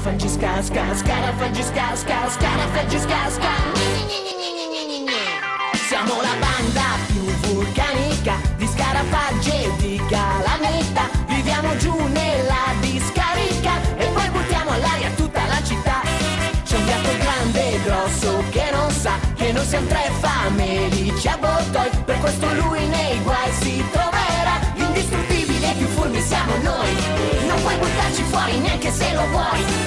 Scarafaggisca, sca, scarafaggisca, sca, scarafaggisca, sca. Siamo la banda più vulcanica di scarafaggi e di calamita. Viviamo giù nella discarica e poi buttiamo all'aria tutta la città. C'è un gatto grande e grosso che non sa che noi siamo tre famelici a avvoltoi. Per questo lui nei guai si troverà. L'indistruttibile più furbi siamo noi. Non puoi buttarci fuori neanche se lo vuoi.